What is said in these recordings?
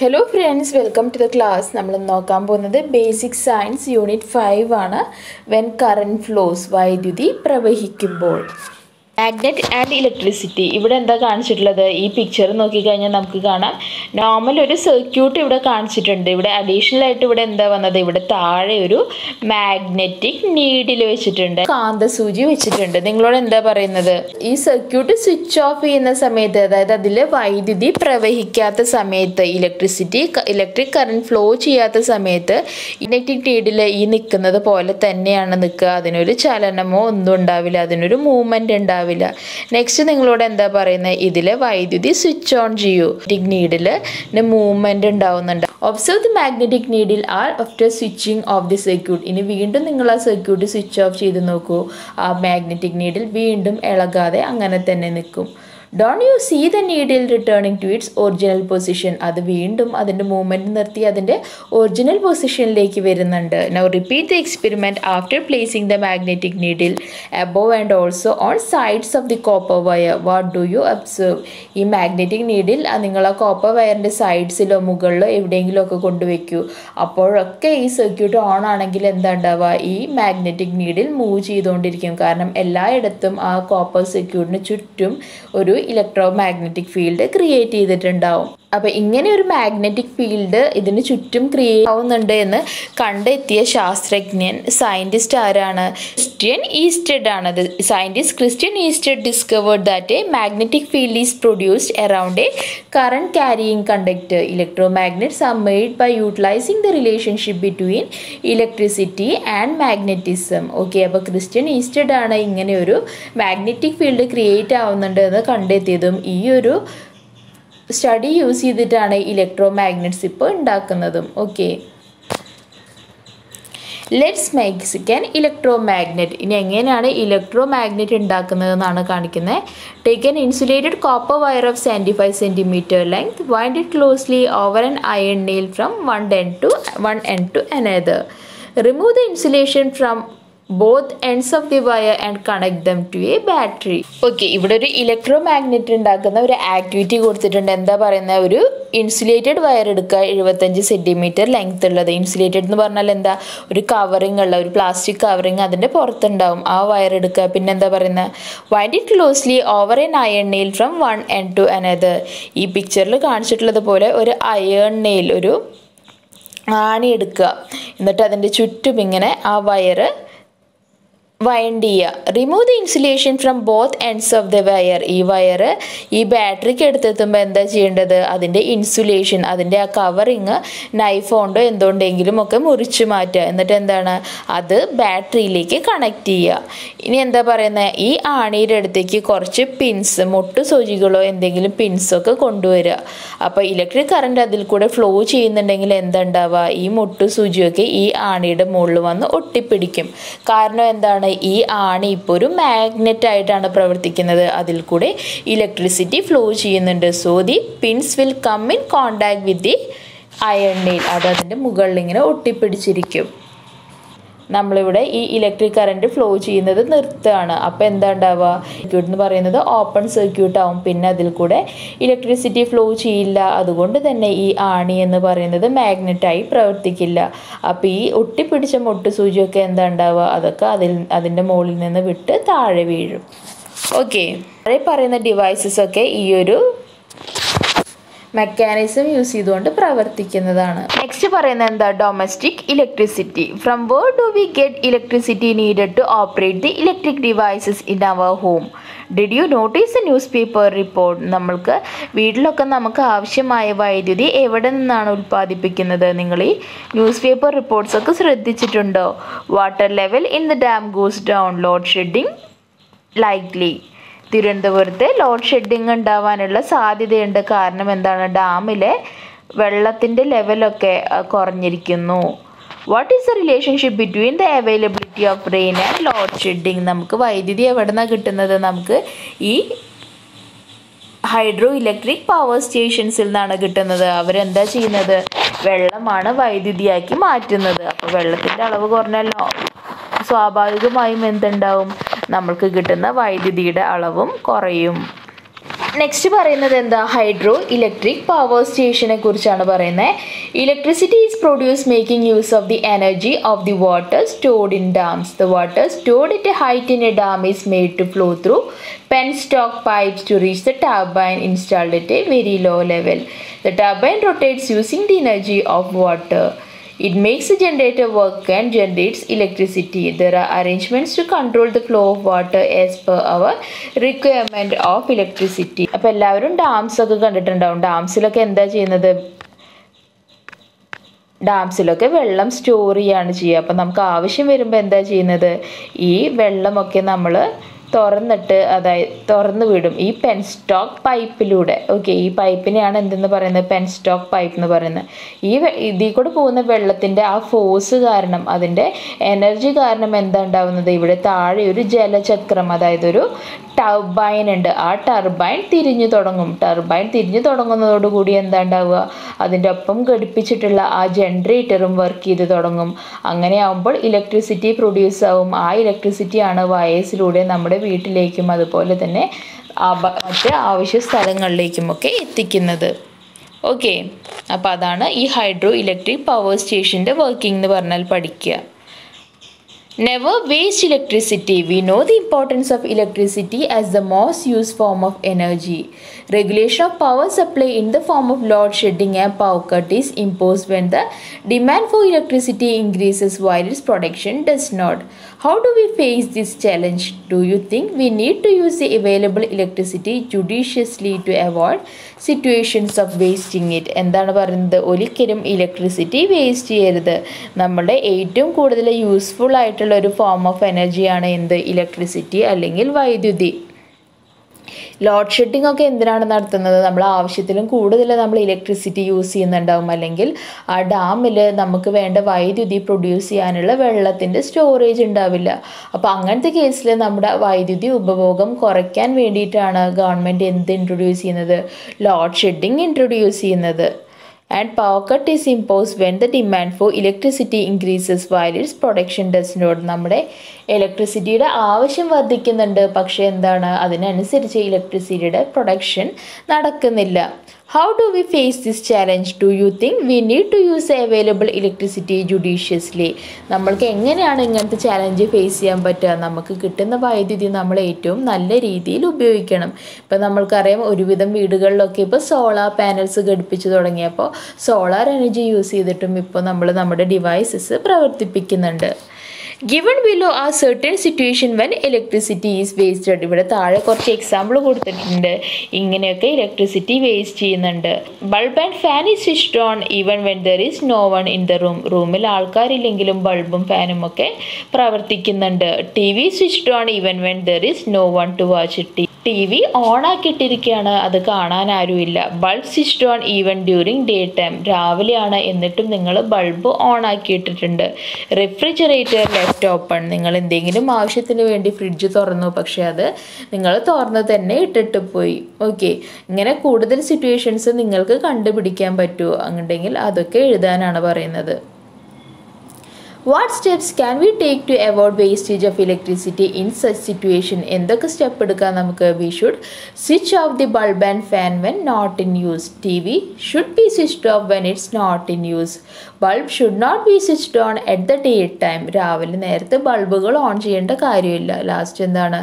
Hello friends welcome to the class നമ്മൾ നോക്കാൻ പോകുന്നത് ബേസിക് സയൻസ് യൂണിറ്റ് ഫൈവ് ആണ്. വെൻ കറണ്ട് ഫ്ലോസ് വൈദ്യുതി പ്രവഹിക്കുമ്പോൾ. മാഗ്നറ്റ് ആൻഡ് ഇലക്ട്രിസിറ്റി ഇവിടെ എന്താ കാണിച്ചിട്ടുള്ളത്? ഈ പിക്ചർ നോക്കിക്കഴിഞ്ഞാൽ നമുക്ക് കാണാം. നോർമൽ ഒരു സർക്യൂട്ട് ഇവിടെ കാണിച്ചിട്ടുണ്ട്. ഇവിടെ അഡീഷണൽ ആയിട്ട് ഇവിടെ എന്താ വന്നത്? ഇവിടെ താഴെ ഒരു മാഗ്നറ്റിക് നീഡിൽ വെച്ചിട്ടുണ്ട്. കാന്തസൂചി വെച്ചിട്ടുണ്ട്. നിങ്ങളോട് എന്താ പറയുന്നത്? ഈ സർക്യൂട്ട് സ്വിച്ച് ഓഫ് ചെയ്യുന്ന സമയത്ത് അതായത് അതിൽ വൈദ്യുതി പ്രവഹിക്കാത്ത സമയത്ത് ഇലക്ട്രിസിറ്റി ഇലക്ട്രിക് കറണ്ട് ഫ്ലോ ചെയ്യാത്ത സമയത്ത് ഇലക്ട്രിക് നീഡിൽ ഈ നിൽക്കുന്നത് പോലെ തന്നെയാണ് നിൽക്കുക. അതിനൊരു ചലനമോ ഒന്നും ഉണ്ടാവില്ല. അതിനൊരു മൂവ്മെന്റ് ഉണ്ടാവില്ല. നെക്സ്റ്റ് നിങ്ങളോട് എന്താ പറയുന്നത് ഇതിൽ വൈദ്യുതി സ്വിച്ച് ഓൺ ചെയ്യൂ. നീഡിൽ മൂവ്മെന്റ് ഉണ്ടാവുന്നുണ്ട്. Observe the magnetic needle or after switching off the circuit ഇനി വീണ്ടും നിങ്ങൾ ആ സർക്യൂട്ട് സ്വിച്ച് ഓഫ് ചെയ്ത് നോക്കൂ. ആ മാഗ്നറ്റിക് നീഡിൽ വീണ്ടും ഇളകാതെ അങ്ങനെ തന്നെ നിൽക്കും. Don't you see the needle returning to its original position അത് വീണ്ടും അതിന്റെ മൂവ്മെന്റ് നിർത്തി അതിന്റെ ഒറിജിനൽ പൊസിഷനിലേക്ക് വരുന്നുണ്ട്. Now repeat the experiment after placing the magnetic needle above and also on sides of the copper wire what do you observe ഈ magnetic needle നിങ്ങൾ ആ കോപ്പർ വയറിന്റെ സൈഡ്സിലോ മുകളിലോ എവിടെയെങ്കിലും ഒക്കെ കൊണ്ടുവയ്ക്കൂ. അപ്പോഴൊക്കെ ഈ സർക്യൂട്ട് ഓൺ ആണെങ്കിൽ എന്താ ഉണ്ടാവുക ഈ മാഗ്നറ്റിക് നീഡിൽ മൂവ് ചെയ്തുകൊണ്ടിരിക്കും. കാരണം എല്ലായിടത്തും ആ കോപ്പർ സർക്യൂട്ടിന് ചുറ്റും ഒരു ഇലക്ട്രോ മാഗ്നറ്റിക് ഫീൽഡ് ക്രിയേറ്റ് ചെയ്തിട്ടുണ്ടാവും. അപ്പോൾ ഇങ്ങനെ ഒരു മാഗ്നറ്റിക് ഫീൽഡ് ഇതിന് ചുറ്റും ക്രിയേറ്റ് ആവുന്നുണ്ട് എന്ന് കണ്ടെത്തിയ ശാസ്ത്രജ്ഞൻ സയന്റിസ്റ്റ് ആരാണ്? ക്രിസ്ത്യൻ ഈസ്റ്റഡ് ആണ്. Scientist Christian Oersted discovered that a magnetic field is produced around a current carrying conductor electromagnets are made by utilizing the relationship between electricity and magnetism okay അപ്പോൾ Christian Oersted ആണ് ഇങ്ങനെ ഒരു magnetic field create ആവുന്നുണ്ട് എന്ന് കണ്ടെത്തിയതും ഈ ഒരു study use ചെയ്തിട്ടാണ് ഇലക്ട്രോ മാഗ്നറ്റ്സ് ഇപ്പോൾ ഉണ്ടാക്കുന്നതും okay let's make an electromagnet ഇനി എങ്ങനെയാണ് ഇലക്ട്രോ മാഗ്നറ്റ് ഉണ്ടാക്കുന്നതെന്നാണ് കാണിക്കുന്നത് take an insulated copper wire of seventy five centimetre length wind it closely over an iron nail from one end to one end to another remove the insulation from both ends of the wire and connect them to a battery okay ഇവിടെ ഒരു electro magnet ഉണ്ടാക്കുന്ന ഒരു activity കൊടുത്തിട്ടുണ്ട്. എന്താ പറയുന്ന? ഒരു insulated wire എടുക്കുക. എഴുപത്തഞ്ച് സെന്റിമീറ്റർ ലെങ്ത് ഉള്ളത്. ഇൻസുലേറ്റഡ് എന്ന് പറഞ്ഞാൽ എന്താ? ഒരു കവറിങ് ഉള്ള ഒരു പ്ലാസ്റ്റിക് കവറിങ് അതിന്റെ പുറത്തുണ്ടാവും. ആ വയർ എടുക്കുക. പിന്നെ എന്താ പറയുന്നത് wind it closely over an iron nail from one end to another ഈ പിക്ചറിൽ കാണിച്ചിട്ടുള്ളത് പോലെ ഒരു അയൺ നെയിൽ ഒരു ആണി എടുക്കുക. എന്നിട്ട് അതിന്റെ ചുറ്റും ഇങ്ങനെ ആ വയറ് ചെയ്യുക remove the insulation from both ends of the wire ഈ വയർ ഈ ബാറ്ററിക്ക് എടുത്തെത്തുമ്പോൾ എന്താ ചെയ്യേണ്ടത്? അതിന്റെ ഇൻസുലേഷൻ അതിന്റെ ആ കവറിങ് നൈഫ് കൊണ്ടോ എന്തുകൊണ്ടെങ്കിലും ഒക്കെ മുറിച്ച് മാറ്റുക. എന്നിട്ട് എന്താണ്? അത് ബാറ്ററിയിലേക്ക് കണക്ട് ചെയ്യുക. ഇനി എന്താ പറയുന്നത് ഈ ആണിയുടെ അടുത്തേക്ക് കുറച്ച് പിൻസ് മുട്ടു സൂചികളോ എന്തെങ്കിലും പിൻസൊക്കെ കൊണ്ടുവരിക. അപ്പോൾ ഇലക്ട്രിക് കറണ്ട് അതിൽ കൂടെ ഫ്ലോ ചെയ്യുന്നുണ്ടെങ്കിൽ എന്താ ഉണ്ടാവുക? ഈ മുട്ടു സൂചിയൊക്കെ ഈ ആണിയുടെ മുകളിൽ വന്ന് ഒട്ടിപ്പിടിക്കും. കാരണം എന്താണ്? ഈ ആണി ഇപ്പോൾ ഒരു മാഗ്നറ്റ് ആയിട്ടാണ് പ്രവർത്തിക്കുന്നത്. അതിൽ കൂടെ ഇലക്ട്രിസിറ്റി ഫ്ലോ ചെയ്യുന്നുണ്ട്. So the pins will come in contact with the iron nail അത് അതിന്റെ മുകളിൽ ഇങ്ങനെ ഒട്ടിപ്പിടിച്ചിരിക്കും. നമ്മളിവിടെ ഈ ഇലക്ട്രിക് കറണ്ട് ഫ്ലോ ചെയ്യുന്നത് നിർത്തുകയാണ്. അപ്പോൾ എന്താ ഉണ്ടാവുക? സർക്യൂട്ട് എന്ന് പറയുന്നത് ഓപ്പൺ സർക്യൂട്ട് ആവും. പിന്നെ അതിൽ കൂടെ ഇലക്ട്രിസിറ്റി ഫ്ലോ ചെയ്യില്ല. അതുകൊണ്ട് തന്നെ ഈ ആണി എന്ന് പറയുന്നത് മാഗ്നറ്റായി പ്രവർത്തിക്കില്ല. അപ്പോൾ ഈ ഒട്ടിപ്പിടിച്ച മുട്ട് സൂചിയൊക്കെ എന്താ ഉണ്ടാവുക? അതൊക്കെ അതിൽ അതിന്റെ മുകളിൽ നിന്ന് വിട്ട് താഴെ വീഴും. ഓക്കെ പറയുന്ന ഡിവൈസസ് ഒക്കെ ഈ ഒരു മെക്കാനിസം യൂസ് ചെയ്തുകൊണ്ട് പ്രവർത്തിക്കുന്നതാണ്. നെക്സ്റ്റ് പറയുന്നത് എന്താ? Domestic electricity from where do we get electricity needed to operate the electric devices in our home did you notice newspaper report നമ്മൾക്ക് വീട്ടിലൊക്കെ നമുക്ക് ആവശ്യമായ വൈദ്യുതി എവിടെ നിന്നാണ് ഉൽപ്പാദിപ്പിക്കുന്നത്? നിങ്ങൾ ഈ ന്യൂസ് പേപ്പർ റിപ്പോർട്ട്സ് ഒക്കെ ശ്രദ്ധിച്ചിട്ടുണ്ടോ? Water level in the dam goes down load shedding likely തിരുവനന്തപുരത്ത് ലോഡ് ഷെഡിങ് ഉണ്ടാവാനുള്ള സാധ്യതയുണ്ട്. കാരണം എന്താണ്? ഡാമിലെ വെള്ളത്തിന്റെ ലെവലൊക്കെ കുറഞ്ഞിരിക്കുന്നു. What is the relationship between the availability of rain and load shedding നമുക്ക് വൈദ്യുതി എവിടെ നിന്നാണ് കിട്ടുന്നത്? നമുക്ക് ഈ ഹൈഡ്രോ ഇലക്ട്രിക് പവർ സ്റ്റേഷൻസിൽ നിന്നാണ് കിട്ടുന്നത്. അവരെന്താ ചെയ്യുന്നത്? വെള്ളമാണ് വൈദ്യുതിയാക്കി മാറ്റുന്നത്. അപ്പോൾ വെള്ളത്തിന്റെ അളവ് കുറഞ്ഞല്ലോ സ്വാഭാവികമായും എന്തുണ്ടാവും? നമ്മൾക്ക് കിട്ടുന്ന വൈദ്യുതിയുടെ അളവും കുറയും. നെക്സ്റ്റ് പറയുന്നത് എന്താ? ഹൈഡ്രോ ഇലക്ട്രിക് പവർ സ്റ്റേഷനെ കുറിച്ചാണ് പറയുന്നത്. Electricity is produce making use of the energy of the water stored in dams the water stored it height in a dam is made to flow through penstock pipes to reach the turbine installed it a very low level the turbine rotates using the energy of water. It makes a generator work and generates electricity. There are arrangements to control the flow of water as per our requirement of electricity. അപ്പോൾ എല്ലാവരും dams ഒക്കെ കണ്ടിട്ടുണ്ടാവും ഡാംസിലൊക്കെ എന്താ ചെയ്യുന്നത് ഡാംസിലൊക്കെ വെള്ളം store ചെയ്യാണ് ചെയ്യുക അപ്പം നമുക്ക് ആവശ്യം വരുമ്പോൾ എന്താ ചെയ്യുന്നത് ഈ വെള്ളമൊക്കെ നമ്മൾ തുറന്നിട്ട് അതായത് തുറന്നു വിടും. ഈ പെൻ സ്റ്റോക്ക് പൈപ്പിലൂടെ ഓക്കെ ഈ പൈപ്പിനെയാണ് എന്തെന്ന് പറയുന്നത്? പെൻ സ്റ്റോക്ക് പൈപ്പ് എന്ന് പറയുന്നത്. ഈ ഇതിൽ കൂടെ പോകുന്ന വെള്ളത്തിന്റെ ആ ഫോഴ്സ് കാരണം അതിന്റെ എനർജി കാരണം എന്താ ഉണ്ടാവുന്നത്? ഇവിടെ താഴെ ഒരു ജലചക്രം അതായത് ഒരു ടർബൈൻ ഉണ്ട്. ആ ടർബൈൻ തിരിഞ്ഞു തുടങ്ങും. ടർബൈൻ തിരിഞ്ഞു തുടങ്ങുന്നതോടുകൂടി എന്താ ഉണ്ടാവുക? അതിന്റെ ഒപ്പം ഘടിപ്പിച്ചിട്ടുള്ള ആ ജനറേറ്ററും വർക്ക് ചെയ്ത് തുടങ്ങും. അങ്ങനെ ആകുമ്പോൾ ഇലക്ട്രിസിറ്റി പ്രൊഡ്യൂസ് ആവും. ആ ഇലക്ട്രിസിറ്റിയാണ് വയേഴ്സിലൂടെ നമ്മുടെ വീട്ടിലേക്കും അതുപോലെ തന്നെ മറ്റ് ആവശ്യ സ്ഥലങ്ങളിലേക്കുമൊക്കെ എത്തിക്കുന്നത്. ഓക്കെ. അപ്പോൾ അതാണ് ഈ ഹൈഡ്രോ ഇലക്ട്രിക് പവർ സ്റ്റേഷന്റെ വർക്കിംഗ് എന്ന് പറഞ്ഞാൽ പഠിക്കുക. Never waste electricity. We know the importance of electricity as the most used form of energy. Regulation of power supply in the form of load shedding and power cut is imposed when the demand for electricity increases while its production does not. How do we face this challenge? Do you think we need to use the available electricity judiciously to avoid situations of wasting it? എന്താണ് പറയുന്നത് ഒരിക്കലും electricity waste ചെയ്യരുത് നമ്മുടെ ഏറ്റവും കൂടുതൽ useful ആയിട്ടുള്ള ഒരു form of എനർജിയാണ് എന്ത്? ഇലക്ട്രിസിറ്റി അല്ലെങ്കിൽ വൈദ്യുതി. ലോഡ് ഷെഡിംഗ് ഒക്കെ എന്തിനാണ് നടത്തുന്നത്? നമ്മൾ ആവശ്യത്തിലും കൂടുതൽ നമ്മൾ ഇലക്ട്രിസിറ്റി യൂസ് ചെയ്യുന്നുണ്ടാവും. അല്ലെങ്കിൽ ആ ഡാമിൽ നമുക്ക് വേണ്ട വൈദ്യുതി പ്രൊഡ്യൂസ് ചെയ്യാനുള്ള വെള്ളത്തിന്റെ സ്റ്റോറേജ് ഉണ്ടാവില്ല. അപ്പോൾ അങ്ങനത്തെ കേസിൽ നമ്മുടെ വൈദ്യുതി ഉപഭോഗം കുറയ്ക്കാൻ വേണ്ടിയിട്ടാണ് ഗവൺമെന്റ് എന്ത് ഇൻട്രൊഡ്യൂസ് ചെയ്യുന്നത്? ലോഡ് ഷെഡിംഗ് ഇൻട്രൊഡ്യൂസ് ചെയ്യുന്നത്. And power cut is imposed when the demand for electricity increases while its production does not നമ്മുടെ ഇലക്ട്രിസിറ്റിയുടെ ആവശ്യം വർദ്ധിക്കുന്നുണ്ട് പക്ഷേ എന്താണ് അതിനനുസരിച്ച് ഇലക്ട്രിസിറ്റിയുടെ പ്രൊഡക്ഷൻ നടക്കുന്നില്ല how do we face this challenge? Do you think we need to use available electricity judiciously? നമ്മൾക്ക് എങ്ങനെയാണ് ഇങ്ങനത്തെ ചാലഞ്ച് ഫേസ് ചെയ്യാൻ പറ്റുക നമുക്ക് കിട്ടുന്ന വൈദ്യുതി നമ്മൾ ഏറ്റവും നല്ല രീതിയിൽ ഉപയോഗിക്കണം ഇപ്പം നമ്മൾക്കറിയാം ഒരുവിധം വീടുകളിലൊക്കെ ഇപ്പോൾ സോളാർ പാനൽസ് ഘടിപ്പിച്ച് തുടങ്ങിയപ്പോൾ സോളാർ എനർജി യൂസ് ചെയ്തിട്ടും ഇപ്പോൾ നമ്മൾ നമ്മുടെ devices പ്രവർത്തിപ്പിക്കുന്നുണ്ട് given below a certain situation when electricity is wasted ഇവിടെ താഴെ കുറച്ച് എക്സാമ്പിൾ കൊടുത്തിട്ടുണ്ട്. ഇങ്ങനെയൊക്കെ ഇലക്ട്രിസിറ്റി വേസ്റ്റ് ചെയ്യുന്നുണ്ട്. Bulb and fan is switched on even when there is no one in the room റൂമിൽ ആൾക്കാരില്ലെങ്കിലും ബൾബും ഫാനും ഒക്കെ പ്രവർത്തിക്കുന്നുണ്ട്. T V switched on even when there is no one to watch T T V on ആക്കിയിട്ടിരിക്കുകയാണ് അത് കാണാൻ ആരുമില്ല. Bulb switch on even during day time. രാവിലെയാണ്. എന്നിട്ടും നിങ്ങൾ ബൾബ് ഓൺ ആക്കിയിട്ടിട്ടുണ്ട് റെഫ്രിജറേറ്റർ ലെഫ്റ്റ് ഓപ്പൺ. നിങ്ങൾ എന്തെങ്കിലും ആവശ്യത്തിന് വേണ്ടി ഫ്രിഡ്ജ് തുറന്നു. പക്ഷേ അത് നിങ്ങൾ തുറന്ന് തന്നെ ഇട്ടിട്ട് പോയി. ഓക്കെ. ഇങ്ങനെ കൂടുതൽ സിറ്റുവേഷൻസ് നിങ്ങൾക്ക് കണ്ടുപിടിക്കാൻ പറ്റുമോ? അങ്ങനെയെങ്കിൽ അതൊക്കെ എഴുതാനാണ് പറയുന്നത്. What steps can we take to avoid wastage of electricity in such situation എന്തൊക്കെ സ്റ്റെപ്പ് എടുക്കാൻ നമുക്ക് we should switch off the bulb and fan when not in use T V should be switched off when it's not in use bulb should not be switched on at the day time രാവിലെ നേരത്തെ ബൾബുകൾ on ചെയ്യേണ്ട കാര്യമില്ല. Last എന്താണ്?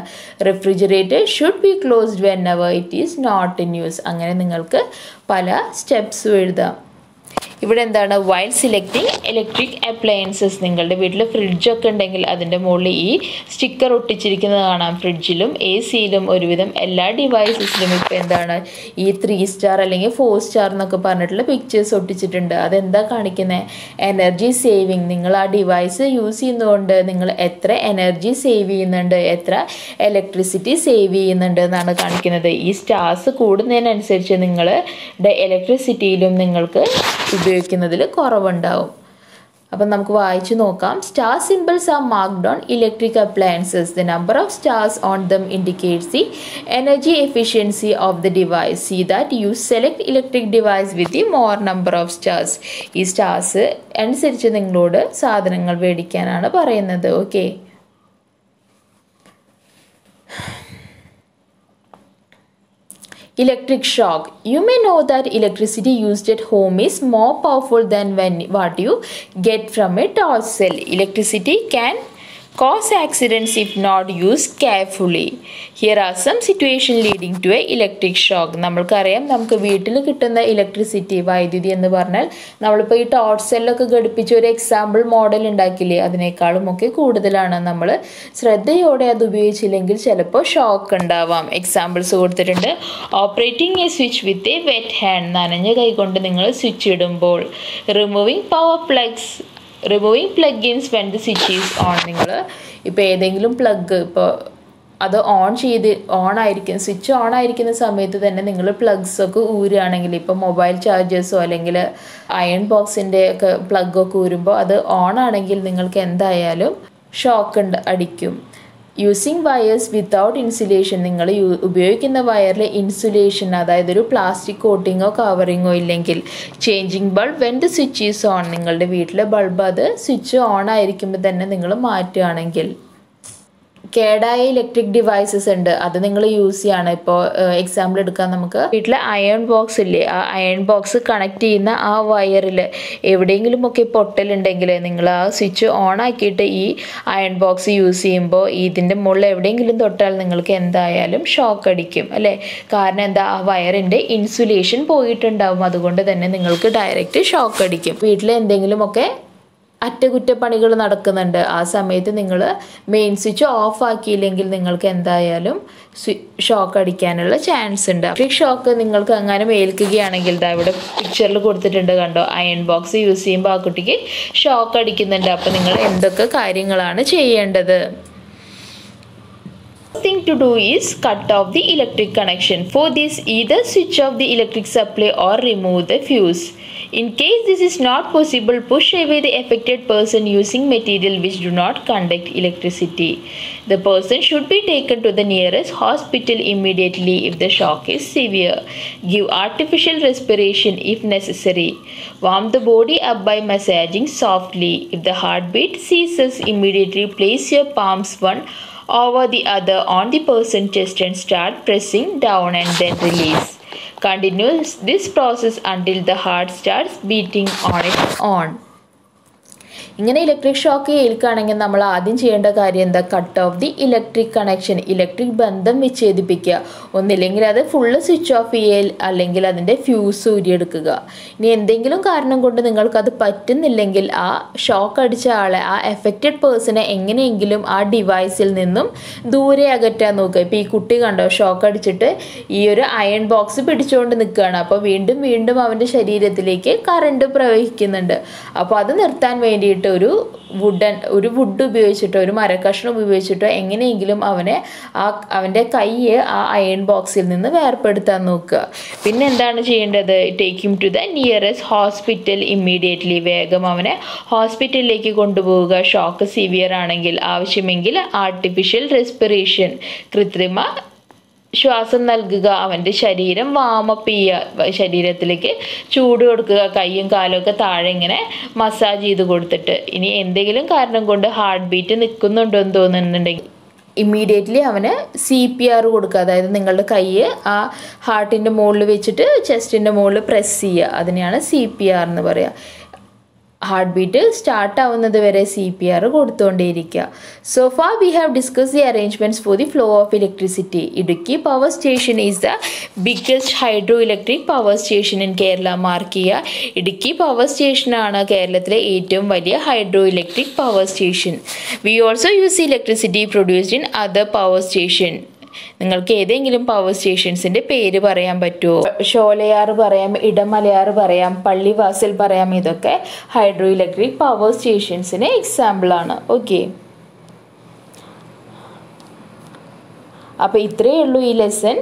Refrigerator should be closed when our it is not in use അങ്ങനെ നിങ്ങൾക്ക് പല സ്റ്റെപ്സും എഴുതാം. ഇവിടെ എന്താണ് വൈൽ സിലക്ടിങ് ഇലക്ട്രിക് അപ്ലയൻസസ് നിങ്ങളുടെ വീട്ടിൽ ഫ്രിഡ്ജൊക്കെ ഉണ്ടെങ്കിൽ അതിന്റെ മുകളിൽ ഈ സ്റ്റിക്കർ ഒട്ടിച്ചിരിക്കുന്നത് കാണാം. ഫ്രിഡ്ജിലും എ സിയിലും ഒരുവിധം എല്ലാ ഡിവൈസസിലും ഇപ്പോൾ എന്താണ് ഈ ത്രീ സ്റ്റാർ അല്ലെങ്കിൽ ഫോർ സ്റ്റാർ എന്നൊക്കെ പറഞ്ഞിട്ടുള്ള പിക്ചേഴ്സ് ഒട്ടിച്ചിട്ടുണ്ട്. അതെന്താ കാണിക്കുന്നത് എനർജി സേവിങ് നിങ്ങൾ ആ ഡിവൈസ് യൂസ് ചെയ്യുന്നതുകൊണ്ട് നിങ്ങൾ എത്ര എനർജി സേവ് ചെയ്യുന്നുണ്ട്? എത്ര ഇലക്ട്രിസിറ്റി സേവ് ചെയ്യുന്നുണ്ട് എന്നാണ് കാണിക്കുന്നത്. ഈ സ്റ്റാർസ് കൂടുന്നതിനനുസരിച്ച് നിങ്ങളുടെ ഇലക്ട്രിസിറ്റിയിലും നിങ്ങൾക്ക് ഉപയോഗിക്കുന്നതിൽ കുറവുണ്ടാവും. അപ്പം നമുക്ക് വായിച്ചു നോക്കാം. Star symbols are marked on electric appliances the number of stars on them indicates the energy efficiency of the device see that you select electric device with the more number of stars ഈ stars അനുസരിച്ച് നിങ്ങളോട് സാധനങ്ങൾ മേടിക്കാനാണ് പറയുന്നത്. Okay electric shock. You may know that electricity used at home is more powerful than when what you get from a torch cell. Electricity can cause accidents if not used carefully. Here are some situation leading to a electric shock. നമ്മൾക്കറിയാം നമുക്ക് വീട്ടിൽ കിട്ടുന്ന electricity വൈദ്യുതി എന്ന് പറഞ്ഞാൽ നമ്മളിപ്പോൾ ഈ torch സെല്ലൊക്കെ ഘടിപ്പിച്ച ഒരു എക്സാമ്പിൾ മോഡൽ ഉണ്ടാക്കില്ലേ അതിനേക്കാളും ഒക്കെ കൂടുതലാണ്. നമ്മൾ ശ്രദ്ധയോടെ അത് ഉപയോഗിച്ചില്ലെങ്കിൽ ചിലപ്പോൾ ഷോക്ക് ഉണ്ടാവാം. എക്സാമ്പിൾസ് കൊടുത്തിട്ടുണ്ട്. Operating a switch with a wet hand നനഞ്ഞ കൈകൊണ്ട് നിങ്ങൾ സ്വിച്ച് ഇടുമ്പോൾ removing power plugs removing plugins when the switch is on നിങ്ങൾ ഇപ്പോൾ ഏതെങ്കിലും പ്ലഗ് ഇപ്പോൾ അത് ഓൺ ചെയ്ത് ഓൺ ആയിരിക്കും സ്വിച്ച് ഓൺ ആയിരിക്കുന്ന സമയത്ത് തന്നെ നിങ്ങൾ പ്ലഗ്സ് ഒക്കെ ഊരുകയാണെങ്കിൽ ഇപ്പോൾ മൊബൈൽ ചാർജേഴ്സോ അല്ലെങ്കിൽ അയൺ ബോക്സിന്റെ ഒക്കെ പ്ലഗ് ഒക്കെ ഊരുമ്പോൾ അത് ഓൺ ആണെങ്കിൽ നിങ്ങൾക്ക് എന്തായാലും ഷോക്ക് ഉണ്ട് അടിക്കും. യൂസിങ് വയേഴ്സ് വിത്തൗട്ട് ഇൻസുലേഷൻ നിങ്ങൾ ഉപയോഗിക്കുന്ന വയറിൽ ഇൻസുലേഷൻ അതായത് ഒരു പ്ലാസ്റ്റിക് കോട്ടിങ്ങോ കവറിങ്ങോ ഇല്ലെങ്കിൽ changing bulb when the switch is on നിങ്ങളുടെ വീട്ടിലെ ബൾബ് അത് സ്വിച്ച് ഓൺ ആയിരിക്കുമ്പോൾ തന്നെ നിങ്ങൾ മാറ്റുകയാണെങ്കിൽ. കേടായ ഇലക്ട്രിക് ഡിവൈസസ് ഉണ്ട്. അത് നിങ്ങൾ യൂസ് ചെയ്യാണ്. ഇപ്പോൾ എക്സാമ്പിൾ എടുക്കാൻ നമുക്ക്. വീട്ടിലെ അയൺ ബോക്സ് ഇല്ലേ? ആ അയൺ ബോക്സ് കണക്ട് ചെയ്യുന്ന ആ വയറിൽ എവിടെയെങ്കിലും ഒക്കെ പൊട്ടലുണ്ടെങ്കിൽ നിങ്ങൾ ആ സ്വിച്ച് ഓൺ ആക്കിയിട്ട് ഈ അയൺ ബോക്സ് യൂസ് ചെയ്യുമ്പോൾ ഇതിന്റെ മുകളിൽ എവിടെയെങ്കിലും തൊട്ടാൽ നിങ്ങൾക്ക് എന്തായാലും ഷോക്ക് അടിക്കും അല്ലേ? കാരണം എന്താ? ആ വയറിന്റെ ഇൻസുലേഷൻ പോയിട്ടുണ്ടാവും. അതുകൊണ്ട് തന്നെ നിങ്ങൾക്ക് ഡയറക്റ്റ് ഷോക്ക് അടിക്കും. വീട്ടിൽ എന്തെങ്കിലുമൊക്കെ അറ്റകുറ്റപ്പണികൾ നടക്കുന്നുണ്ട്. ആ സമയത്ത് നിങ്ങൾ മെയിൻ സ്വിച്ച് ഓഫ് ആക്കിയില്ലെങ്കിൽ നിങ്ങൾക്ക് എന്തായാലും ഷോക്ക് അടിക്കാനുള്ള ചാൻസ് ഉണ്ട്. ഇലക്ട്രിക് ഷോക്ക് നിങ്ങൾക്ക് അങ്ങനെ ഏൽക്കുകയാണെങ്കിൽ ദാ ഇവിടെ പിക്ചറിൽ കൊടുത്തിട്ടുണ്ട് കണ്ടോ? അയൺ ബോക്സ് യൂസ് ചെയ്യുമ്പോൾ ആ കുട്ടിക്ക് ഷോക്ക് അടിക്കുന്നുണ്ട്. അപ്പോൾ നിങ്ങൾ എന്തൊക്കെ കാര്യങ്ങളാണ് ചെയ്യേണ്ടത്? Thing to do is cut off the electric connection. For this, either switch off the electric supply or remove the fuse. In case this is not possible, push away the affected person using material which do not conduct electricity. The person should be taken to the nearest hospital immediately if the shock is severe. Give artificial respiration if necessary. Warm the body up by massaging softly. If the heartbeat ceases immediately, place your palms one over the other on the person's chest and start pressing down and then release. Continue this process until the heart starts beating on its own. ഇങ്ങനെ electric shock ഏൽക്കുകയാണെങ്കിൽ നമ്മൾ ആദ്യം ചെയ്യേണ്ട കാര്യം എന്താ? Cut off the electric connection electric ബന്ധം വിച്ഛേദിപ്പിക്കുക. ഒന്നില്ലെങ്കിൽ അത് ഫുള്ള് സ്വിച്ച് ഓഫ് ചെയ്യൽ അല്ലെങ്കിൽ അതിന്റെ ഫ്യൂസ് ഊരിയെടുക്കുക. ഇനി എന്തെങ്കിലും കാരണം കൊണ്ട് നിങ്ങൾക്കത് പറ്റുന്നില്ലെങ്കിൽ ആ ഷോക്ക് അടിച്ച ആളെ ആ എഫക്റ്റഡ് പേഴ്സണെ എങ്ങനെയെങ്കിലും ആ ഡിവൈസിൽ നിന്നും ദൂരെ അകറ്റാൻ നോക്കുക. ഇപ്പോൾ ഈ കുട്ടി കണ്ടോ ഷോക്ക് അടിച്ചിട്ട് ഈ ഒരു അയൺ ബോക്സ് പിടിച്ചുകൊണ്ട് നിൽക്കുകയാണ്. അപ്പോൾ വീണ്ടും വീണ്ടും അവന്റെ ശരീരത്തിലേക്ക് കറണ്ട് പ്രവഹിക്കുന്നുണ്ട്. അപ്പോൾ അത് നിർത്താൻ വേണ്ടിയിട്ട് ഒരു വുഡൻ ഒരു വുഡ് ഉപയോഗിച്ചിട്ടോ ഒരു മരക്കഷ്ണം ഉപയോഗിച്ചിട്ടോ എങ്ങനെയെങ്കിലും അവനെ ആ അവന്റെ കൈയെ ആ അയൺ ബോക്സിൽ നിന്ന് വേർപ്പെടുത്താൻ നോക്കുക. പിന്നെ എന്താണ് ചെയ്യേണ്ടത്? Take him to the nearest hospital immediately വേഗം അവനെ ഹോസ്പിറ്റലിലേക്ക് കൊണ്ടുപോവുക. ഷോക്ക് സിവിയർ ആണെങ്കിൽ ആവശ്യമെങ്കിൽ ആർട്ടിഫിഷ്യൽ റെസ്പിറേഷൻ കൃത്രിമ ശ്വാസം നൽകുക അവന്റെ ശരീരം വാമപ്പ് ചെയ്യുക ശരീരത്തിലേക്ക് ചൂട് കൊടുക്കുക കൈയും കാലും ഒക്കെ താഴെ ഇങ്ങനെ മസാജ് ചെയ്ത് കൊടുത്തിട്ട്. ഇനി എന്തെങ്കിലും കാരണം കൊണ്ട് ഹാർട്ട് ബീറ്റ് നിൽക്കുന്നുണ്ടോ എന്ന് തോന്നുന്നുണ്ടെങ്കിൽ ഇമ്മീഡിയറ്റ്ലി അവന് സി പി ആർ കൊടുക്കുക. അതായത് നിങ്ങളുടെ കൈ ആ ഹാർട്ടിന്റെ മുകളിൽ വെച്ചിട്ട് ചെസ്റ്റിന്റെ മുകളിൽ പ്രസ് ചെയ്യുക. അതിനെയാണ് സി പി ആർ എന്ന് പറയുക. ഹാർട്ട് ബീറ്റ് സ്റ്റാർട്ട് ആവുന്നത് വരെ C P R കൊടുത്തുകൊണ്ടേയിരിക്കുക so far we have discuss the arrangements for the flow of electricity Idukki power station is the biggest hydro electric power station in Kerala mark ചെയ്യുക Idukki power സ്റ്റേഷനാണ് കേരളത്തിലെ ഏറ്റവും വലിയ hydro electric power station we also use electricity produced in other power station നിങ്ങൾക്ക് ഏതെങ്കിലും power സ്റ്റേഷൻസിന്റെ പേര് പറയാൻ പറ്റുമോ ഷോലയാർ പറയാം ഇടമലയാർ പറയാം പള്ളിവാസൽ പറയാം ഇതൊക്കെ ഹൈഡ്രോ ഇലക്ട്രിക് പവർ സ്റ്റേഷൻസിന് എക്സാമ്പിളാണ് ഓക്കെ അപ്പോൾ ഇത്രയേ ഉള്ളൂ ഈ ലെസൺ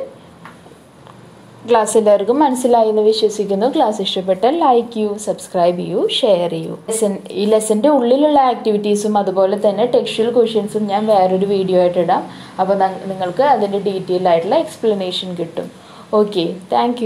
ക്ലാസ് എല്ലാവർക്കും മനസ്സിലായി എന്ന് വിശ്വസിക്കുന്നു. ക്ലാസ് ഇഷ്ടപ്പെട്ടാൽ ലൈക്ക് ചെയ്യൂ സബ്സ്ക്രൈബ് ചെയ്യൂ ഷെയർ ചെയ്യൂ ലെസൺ ഈ ലെസന്റെ ഉള്ളിലുള്ള ആക്ടിവിറ്റീസും അതുപോലെ തന്നെ ടെക്സ്റ്റൽ ക്വസ്റ്റ്യൻസും ഞാൻ വേറൊരു വീഡിയോ ആയിട്ട് ഇടാം. അപ്പോൾ നിങ്ങൾക്ക് അതിന്റെ ഡീറ്റെയിൽ ആയിട്ടുള്ള എക്സ്പ്ലനേഷൻ കിട്ടും. Okay thank